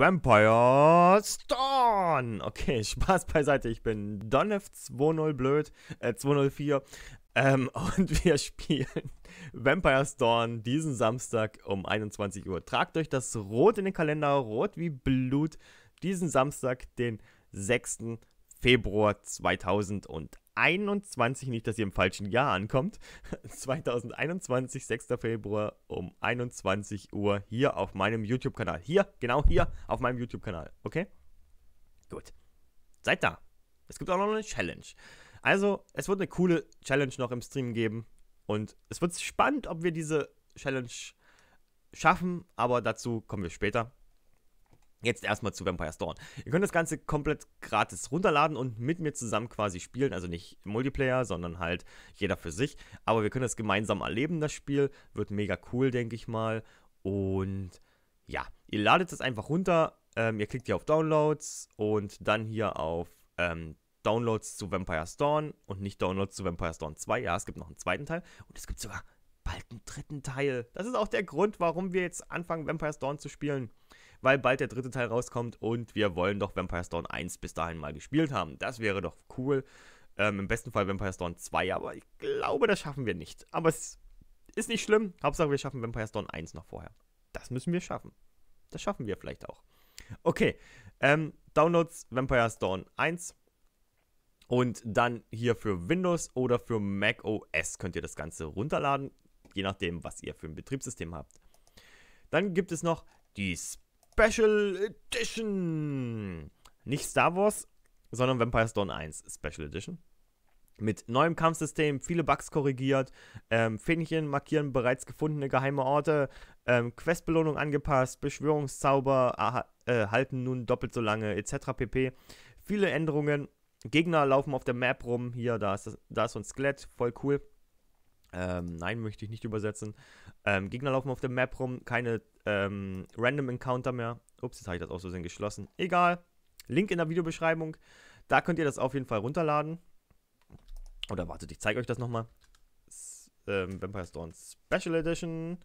Vampire Storm. Okay, Spaß beiseite. Ich bin Donnev20 blöd, äh, 204. Ähm, und wir spielen Vampire Storm diesen Samstag um 21 Uhr. Tragt euch das Rot in den Kalender, rot wie Blut, diesen Samstag, den 6. Februar 2021. Nicht, dass ihr im falschen Jahr ankommt. 2021, 6. Februar um 21 Uhr hier auf meinem YouTube-Kanal. Hier, genau hier auf meinem YouTube-Kanal. Okay? Gut. Seid da. Es gibt auch noch eine Challenge. Also, es wird eine coole Challenge noch im Stream geben. Und es wird spannend, ob wir diese Challenge schaffen. Aber dazu kommen wir später. Jetzt erstmal zu Vampire Storm. Ihr könnt das Ganze komplett gratis runterladen und mit mir zusammen quasi spielen. Also nicht Multiplayer, sondern halt jeder für sich. Aber wir können das gemeinsam erleben, das Spiel. Wird mega cool, denke ich mal. Und ja, ihr ladet es einfach runter. Ähm, ihr klickt hier auf Downloads und dann hier auf ähm, Downloads zu Vampire Storm und nicht Downloads zu Vampire Storm 2. Ja, es gibt noch einen zweiten Teil und es gibt sogar bald einen dritten Teil. Das ist auch der Grund, warum wir jetzt anfangen, Vampire Storm zu spielen weil bald der dritte Teil rauskommt und wir wollen doch Vampire Storm 1 bis dahin mal gespielt haben. Das wäre doch cool. Ähm, Im besten Fall Vampire Storm 2, aber ich glaube, das schaffen wir nicht. Aber es ist nicht schlimm. Hauptsache, wir schaffen Vampire Storm 1 noch vorher. Das müssen wir schaffen. Das schaffen wir vielleicht auch. Okay, ähm, Downloads Vampire Storm 1. Und dann hier für Windows oder für Mac OS könnt ihr das Ganze runterladen, je nachdem, was ihr für ein Betriebssystem habt. Dann gibt es noch die Special Edition. Nicht Star Wars, sondern Vampire Storm 1 Special Edition. Mit neuem Kampfsystem, viele Bugs korrigiert, ähm, Fähnchen markieren bereits gefundene geheime Orte, ähm, Questbelohnung angepasst, Beschwörungszauber aha, äh, halten nun doppelt so lange, etc. pp. Viele Änderungen. Gegner laufen auf der Map rum. Hier, da ist, das, da ist so ein Skelett, voll cool. Ähm, nein, möchte ich nicht übersetzen. Ähm, Gegner laufen auf der Map rum, keine ähm, Random Encounter mehr. Ups, jetzt habe ich das auch so sehen geschlossen. Egal. Link in der Videobeschreibung. Da könnt ihr das auf jeden Fall runterladen. Oder wartet, ich zeige euch das nochmal. Ähm, Vampire Storm Special Edition.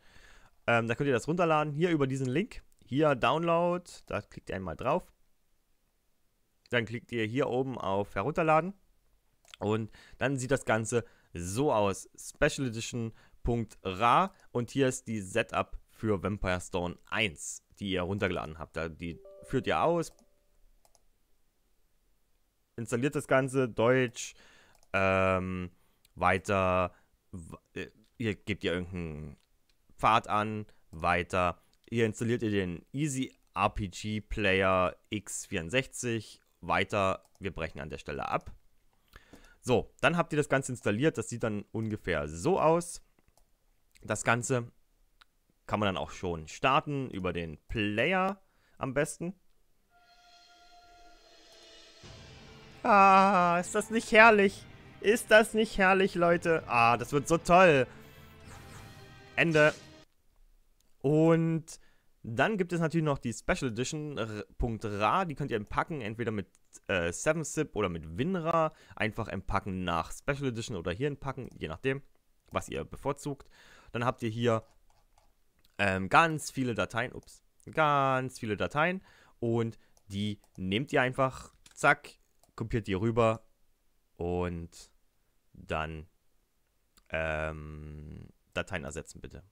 Ähm, da könnt ihr das runterladen. Hier über diesen Link. Hier Download. Da klickt ihr einmal drauf. Dann klickt ihr hier oben auf Herunterladen. Und dann sieht das Ganze so aus. Special Edition.ra und hier ist die Setup für Vampire Stone 1, die ihr runtergeladen habt. Die führt ihr aus, installiert das Ganze, Deutsch, ähm, weiter, äh, ihr gebt ihr irgendeinen Pfad an, weiter, hier installiert ihr den Easy RPG Player X64, weiter, wir brechen an der Stelle ab. So, dann habt ihr das Ganze installiert. Das sieht dann ungefähr so aus. Das Ganze kann man dann auch schon starten über den Player am besten. Ah, ist das nicht herrlich? Ist das nicht herrlich, Leute? Ah, das wird so toll. Ende. Und dann gibt es natürlich noch die Special Edition .ra, die könnt ihr packen, entweder mit äh, 7-Zip oder mit WinRAR. Einfach empacken nach Special Edition oder hier entpacken, je nachdem, was ihr bevorzugt. Dann habt ihr hier ähm, ganz viele Dateien, ups, ganz viele Dateien und die nehmt ihr einfach, zack, kopiert die rüber und dann ähm, Dateien ersetzen bitte.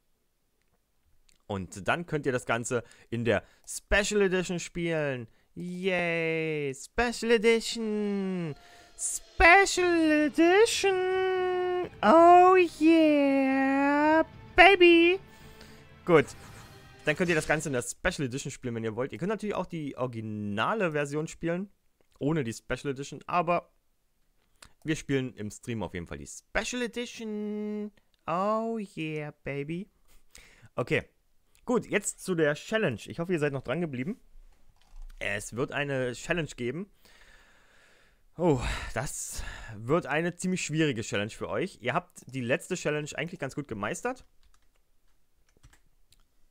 Und dann könnt ihr das Ganze in der Special Edition spielen. Yay! Special Edition! Special Edition! Oh yeah! Baby! Gut. Dann könnt ihr das Ganze in der Special Edition spielen, wenn ihr wollt. Ihr könnt natürlich auch die originale Version spielen. Ohne die Special Edition. Aber wir spielen im Stream auf jeden Fall die Special Edition. Oh yeah, baby. Okay. Gut, jetzt zu der Challenge. Ich hoffe, ihr seid noch dran geblieben. Es wird eine Challenge geben. Oh, das wird eine ziemlich schwierige Challenge für euch. Ihr habt die letzte Challenge eigentlich ganz gut gemeistert.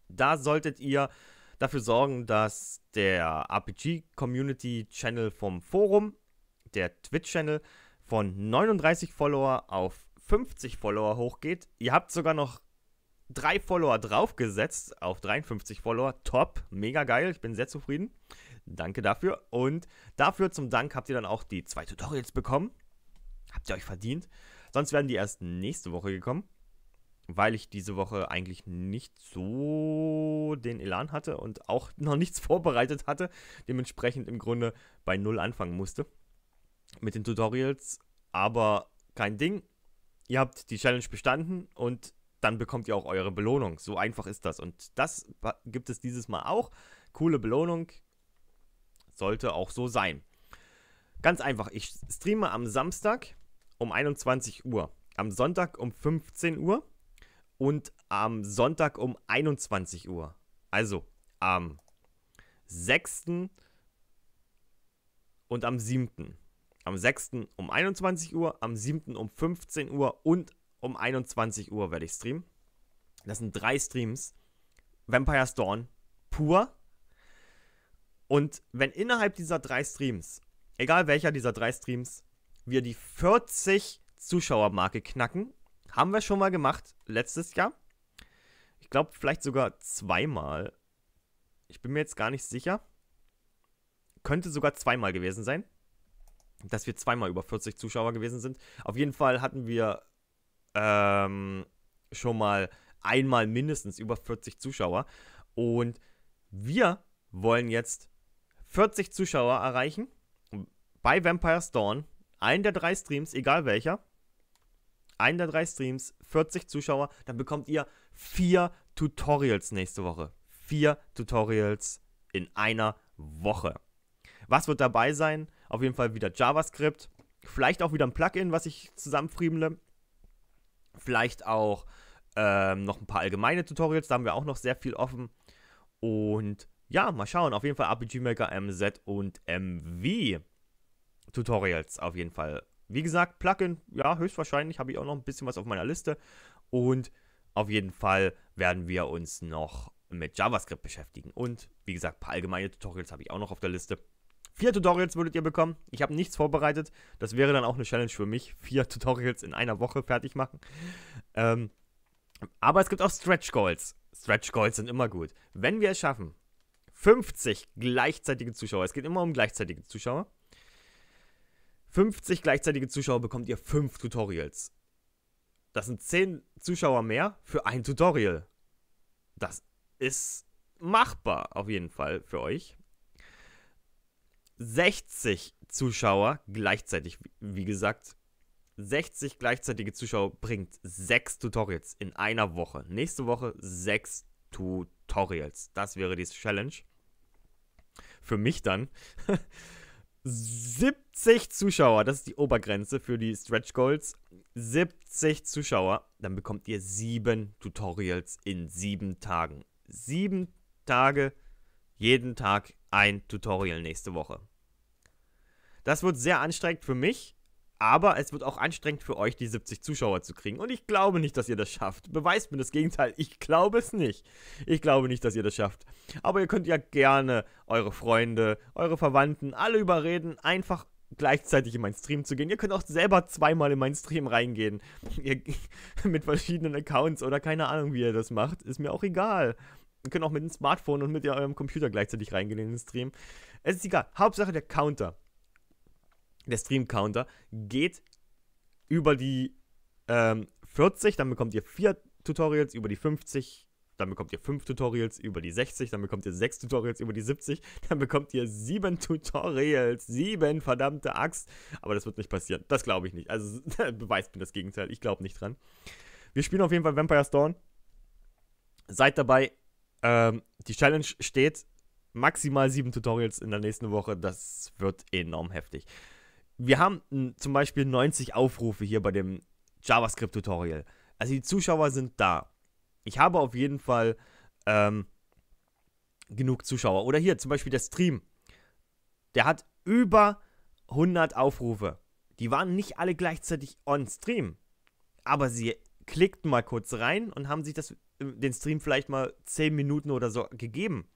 Da solltet ihr dafür sorgen, dass der RPG Community Channel vom Forum, der Twitch Channel, von 39 Follower auf 50 Follower hochgeht. Ihr habt sogar noch drei Follower draufgesetzt auf 53 Follower. Top, mega geil. Ich bin sehr zufrieden. Danke dafür. Und dafür zum Dank habt ihr dann auch die zwei Tutorials bekommen. Habt ihr euch verdient. Sonst werden die erst nächste Woche gekommen, weil ich diese Woche eigentlich nicht so den Elan hatte und auch noch nichts vorbereitet hatte. Dementsprechend im Grunde bei Null anfangen musste mit den Tutorials. Aber kein Ding. Ihr habt die Challenge bestanden und dann bekommt ihr auch eure Belohnung. So einfach ist das. Und das gibt es dieses Mal auch. Coole Belohnung. Sollte auch so sein. Ganz einfach. Ich streame am Samstag um 21 Uhr. Am Sonntag um 15 Uhr. Und am Sonntag um 21 Uhr. Also am 6. und am 7. Am 6. um 21 Uhr, am 7. um 15 Uhr und um 21 Uhr werde ich streamen. Das sind drei Streams. Vampire's Dawn pur. Und wenn innerhalb dieser drei Streams, egal welcher dieser drei Streams, wir die 40 Zuschauermarke knacken, haben wir schon mal gemacht letztes Jahr. Ich glaube, vielleicht sogar zweimal. Ich bin mir jetzt gar nicht sicher. Könnte sogar zweimal gewesen sein dass wir zweimal über 40 Zuschauer gewesen sind. Auf jeden Fall hatten wir ähm, schon mal einmal mindestens über 40 Zuschauer. Und wir wollen jetzt 40 Zuschauer erreichen bei Vampire's Dawn. Einen der drei Streams, egal welcher. Einen der drei Streams, 40 Zuschauer. Dann bekommt ihr vier Tutorials nächste Woche. Vier Tutorials in einer Woche. Was wird dabei sein? Auf jeden Fall wieder JavaScript. Vielleicht auch wieder ein Plugin, was ich zusammenfriemle. Vielleicht auch ähm, noch ein paar allgemeine Tutorials. Da haben wir auch noch sehr viel offen. Und ja, mal schauen. Auf jeden Fall RPG Maker MZ und MV Tutorials auf jeden Fall. Wie gesagt, Plugin, ja, höchstwahrscheinlich habe ich auch noch ein bisschen was auf meiner Liste. Und auf jeden Fall werden wir uns noch mit JavaScript beschäftigen. Und wie gesagt, ein paar allgemeine Tutorials habe ich auch noch auf der Liste. Vier Tutorials würdet ihr bekommen. Ich habe nichts vorbereitet. Das wäre dann auch eine Challenge für mich. Vier Tutorials in einer Woche fertig machen. Ähm, aber es gibt auch Stretch Goals. Stretch Goals sind immer gut. Wenn wir es schaffen, 50 gleichzeitige Zuschauer, es geht immer um gleichzeitige Zuschauer. 50 gleichzeitige Zuschauer bekommt ihr 5 Tutorials. Das sind 10 Zuschauer mehr für ein Tutorial. Das ist machbar auf jeden Fall für euch. 60 Zuschauer gleichzeitig, wie gesagt. 60 gleichzeitige Zuschauer bringt 6 Tutorials in einer Woche. Nächste Woche 6 Tutorials. Das wäre die Challenge. Für mich dann. 70 Zuschauer, das ist die Obergrenze für die Stretch Goals. 70 Zuschauer, dann bekommt ihr 7 Tutorials in 7 Tagen. 7 Tage, jeden Tag ein Tutorial nächste Woche. Das wird sehr anstrengend für mich, aber es wird auch anstrengend für euch, die 70 Zuschauer zu kriegen. Und ich glaube nicht, dass ihr das schafft. Beweist mir das Gegenteil. Ich glaube es nicht. Ich glaube nicht, dass ihr das schafft. Aber ihr könnt ja gerne eure Freunde, eure Verwandten, alle überreden, einfach gleichzeitig in meinen Stream zu gehen. Ihr könnt auch selber zweimal in meinen Stream reingehen. Ihr, mit verschiedenen Accounts oder keine Ahnung, wie ihr das macht. Ist mir auch egal. Ihr könnt auch mit dem Smartphone und mit eurem Computer gleichzeitig reingehen in den Stream. Es ist egal. Hauptsache der Counter der Stream-Counter geht über die ähm, 40, dann bekommt ihr 4 Tutorials, über die 50, dann bekommt ihr 5 Tutorials, über die 60, dann bekommt ihr 6 Tutorials, über die 70, dann bekommt ihr 7 Tutorials, 7 verdammte Axt. Aber das wird nicht passieren, das glaube ich nicht. Also beweist mir das Gegenteil, ich glaube nicht dran. Wir spielen auf jeden Fall Vampire Dawn. Seid dabei. Ähm, die Challenge steht maximal 7 Tutorials in der nächsten Woche. Das wird enorm heftig wir haben zum Beispiel 90 Aufrufe hier bei dem JavaScript-Tutorial. Also die Zuschauer sind da. Ich habe auf jeden Fall ähm, genug Zuschauer. Oder hier zum Beispiel der Stream. Der hat über 100 Aufrufe. Die waren nicht alle gleichzeitig on Stream. Aber sie klickten mal kurz rein und haben sich das, äh, den Stream vielleicht mal 10 Minuten oder so gegeben.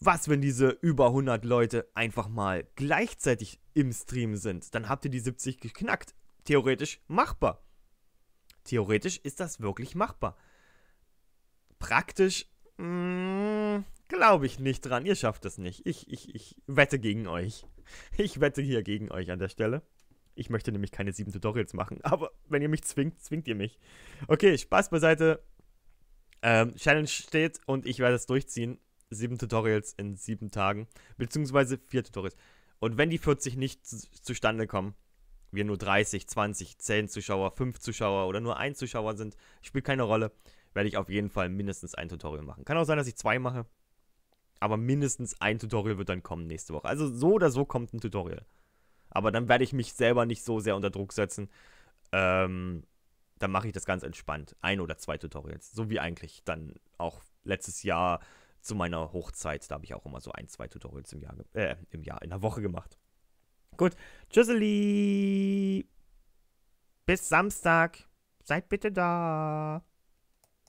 Was, wenn diese über 100 Leute einfach mal gleichzeitig im Stream sind? Dann habt ihr die 70 geknackt. Theoretisch machbar. Theoretisch ist das wirklich machbar. praktisch, mm, glaube ich nicht dran. Ihr schafft es nicht. Ich, ich, ich wette gegen euch. Ich wette hier gegen euch an der Stelle. Ich möchte nämlich keine sieben Tutorials machen, aber wenn ihr mich zwingt, zwingt ihr mich. Okay, Spaß beiseite. Ähm, Challenge steht und ich werde es durchziehen. Sieben Tutorials in sieben Tagen, beziehungsweise vier Tutorials. Und wenn die 40 nicht zu, zustande kommen, wir nur 30, 20, 10 Zuschauer, 5 Zuschauer oder nur ein Zuschauer sind, spielt keine Rolle, werde ich auf jeden Fall mindestens ein Tutorial machen. Kann auch sein, dass ich zwei mache, aber mindestens ein Tutorial wird dann kommen nächste Woche. Also so oder so kommt ein Tutorial. Aber dann werde ich mich selber nicht so sehr unter Druck setzen. Ähm, dann mache ich das ganz entspannt. Ein oder zwei Tutorials. So wie eigentlich dann auch letztes Jahr zu meiner Hochzeit. Da habe ich auch immer so ein, zwei Tutorials im Jahr, äh, im Jahr, in der Woche gemacht. Gut. Tschüsseli. Bis Samstag. Seid bitte da.